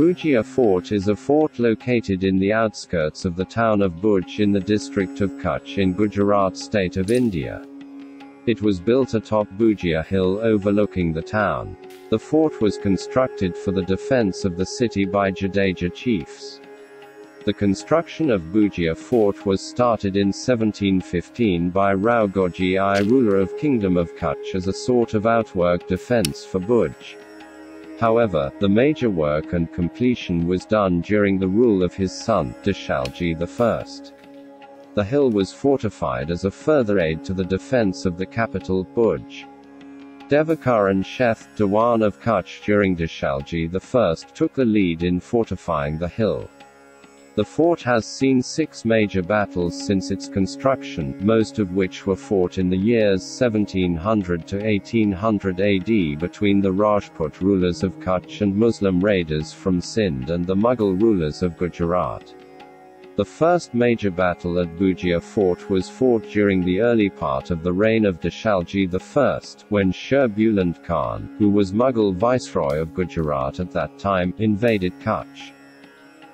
Bhujia Fort is a fort located in the outskirts of the town of Bhuj in the district of Kutch in Gujarat state of India. It was built atop Bhujia Hill overlooking the town. The fort was constructed for the defense of the city by Jadeja chiefs. The construction of Bhujia Fort was started in 1715 by Rao Godji I ruler of Kingdom of Kutch as a sort of outwork defense for Bhuj. However, the major work and completion was done during the rule of his son, Deshalji I. The hill was fortified as a further aid to the defense of the capital, Bhuj. Devakaran Sheth, Dewan of Kutch during Deshalji I took the lead in fortifying the hill. The fort has seen six major battles since its construction, most of which were fought in the years 1700 to 1800 AD between the Rajput rulers of Kutch and Muslim raiders from Sindh and the Mughal rulers of Gujarat. The first major battle at Bhujia Fort was fought during the early part of the reign of Deshalji I, when Sher Buland Khan, who was Mughal viceroy of Gujarat at that time, invaded Kutch.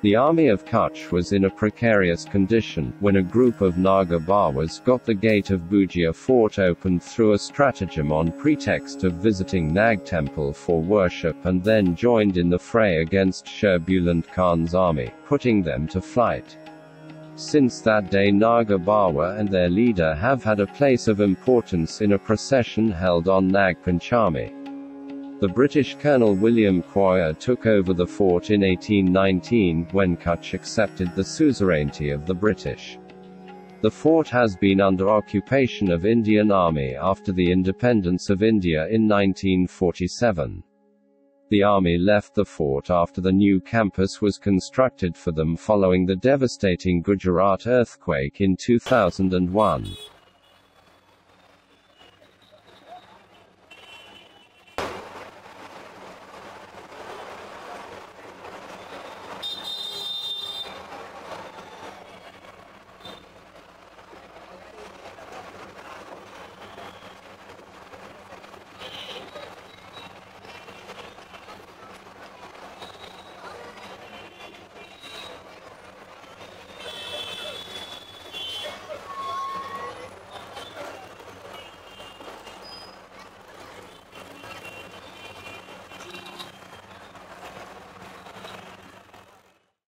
The army of Kutch was in a precarious condition, when a group of Naga Bawas got the gate of Bhujia fort opened through a stratagem on pretext of visiting Nag temple for worship and then joined in the fray against Sher Buland Khan's army, putting them to flight. Since that day Naga Bawa and their leader have had a place of importance in a procession held on Nag Panchami. The British Colonel William Coir took over the fort in 1819, when Kutch accepted the suzerainty of the British. The fort has been under occupation of Indian Army after the independence of India in 1947. The army left the fort after the new campus was constructed for them following the devastating Gujarat earthquake in 2001.